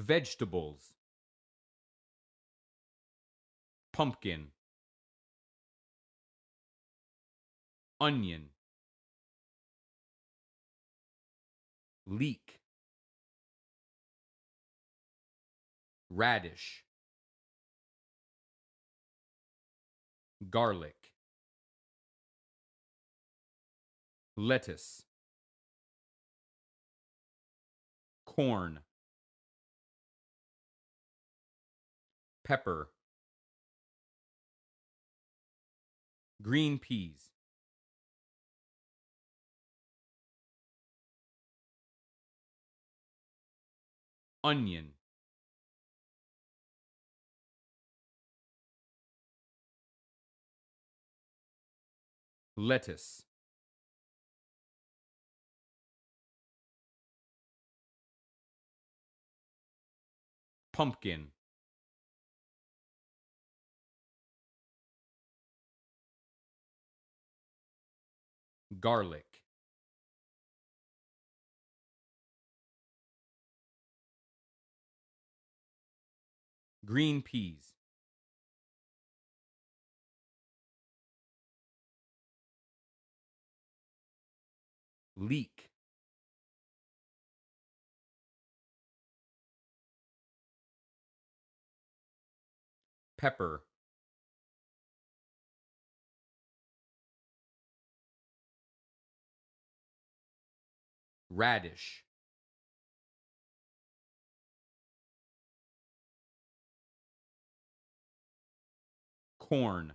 vegetables. Pumpkin. Onion. Leek. Radish. Garlic. Lettuce. Corn pepper. Green peas. Onion. Lettuce. Pumpkin garlic. Green peas. Leek. Pepper radish. Corn